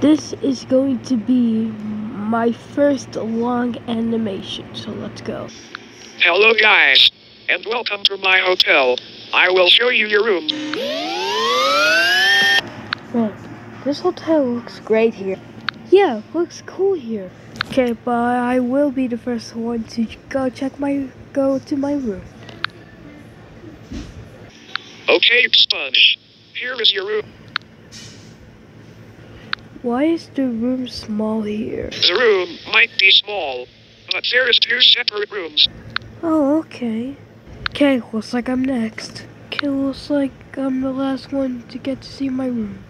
This is going to be my first long animation, so let's go. Hello guys, and welcome to my hotel. I will show you your room. Man, this hotel looks great here. Yeah, looks cool here. Okay, but I will be the first one to go check my go to my room. Okay, Sponge. Here is your room. Why is the room small here? The room might be small, but there is two separate rooms. Oh, okay. Okay, looks like I'm next. Okay, looks like I'm the last one to get to see my room.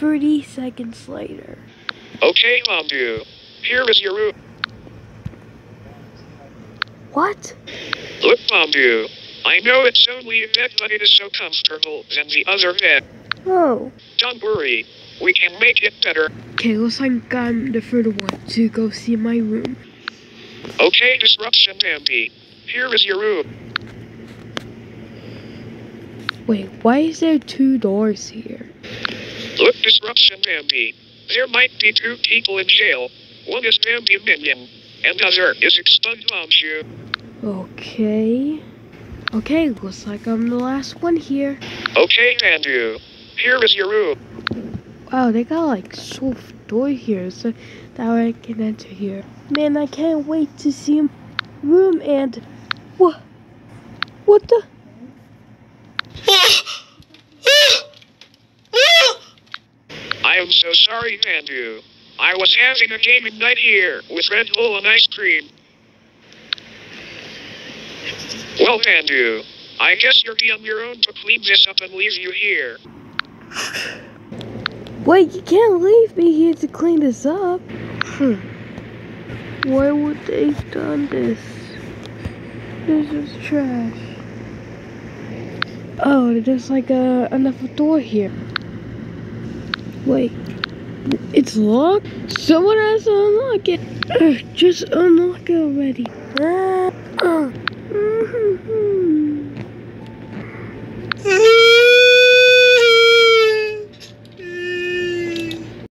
30 seconds later. Okay, Mambu. Here is your room. What? Look, Mambu. I know it's only a bed, but it is so comfortable than the other bed. Oh. Don't worry. We can make it better. Okay, looks like I'm the third one to go see my room. Okay, Disruption Bambi. Here is your room. Wait, why is there two doors here? Look, Disruption Bambi. There might be two people in jail. One is Bambi Minion, and the other is Expunge Okay. Okay, looks like I'm the last one here. Okay, Andrew. Here is your room. Wow, they got like soft door here so that way I can enter here. Man, I can't wait to see my room and what? What the? I am so sorry, Andrew. I was having a gaming night here with Red Bull and ice cream. Well, Andrew, I guess you're on your own to clean this up and leave you here. Wait, you can't leave me here to clean this up. Hmm. Why would they done this? This is trash. Oh, there's like a another door here. Wait, it's locked? Someone has to unlock it. Just unlock it already. Ugh.